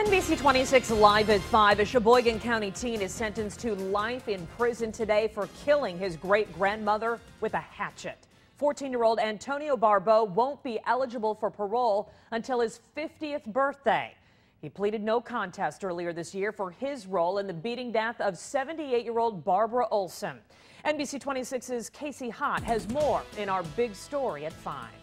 NBC 26 Live at 5. A Sheboygan County teen is sentenced to life in prison today for killing his great grandmother with a hatchet. 14 year old Antonio Barbeau won't be eligible for parole until his 50th birthday. He pleaded no contest earlier this year for his role in the beating death of 78 year old Barbara Olson. NBC 26's Casey Hott has more in our big story at 5.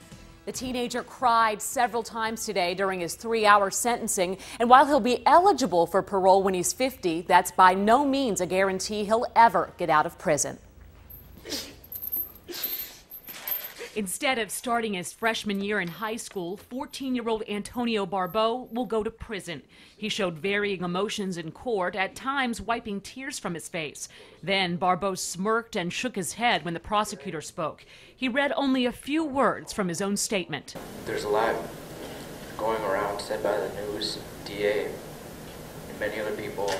The teenager cried several times today during his three hour sentencing. And while he'll be eligible for parole when he's 50, that's by no means a guarantee he'll ever get out of prison. Instead of starting his freshman year in high school, 14 year old Antonio Barbeau will go to prison. He showed varying emotions in court, at times wiping tears from his face. Then Barbeau smirked and shook his head when the prosecutor spoke. He read only a few words from his own statement. There's a lot going around said by the news, DA, and many other people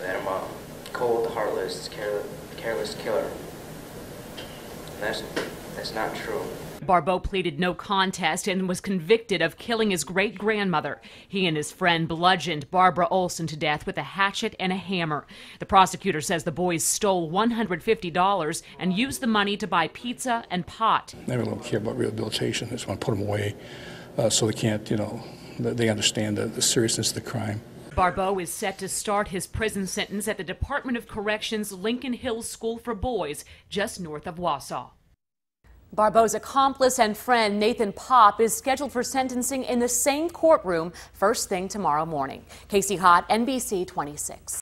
that I'm a cold, heartless, careless, careless killer. And that's that's not true. Barbeau pleaded no contest and was convicted of killing his great grandmother. He and his friend bludgeoned Barbara Olson to death with a hatchet and a hammer. The prosecutor says the boys stole $150 and used the money to buy pizza and pot. They really don't care about rehabilitation. They just want to put them away uh, so they can't, you know, they understand the, the seriousness of the crime. Barbeau is set to start his prison sentence at the Department of Corrections Lincoln Hills School for Boys, just north of Wausau. Barbeau's accomplice and friend Nathan Paape is scheduled for sentencing in the same courtroom first thing tomorrow morning. Casey Hott, NBC 26.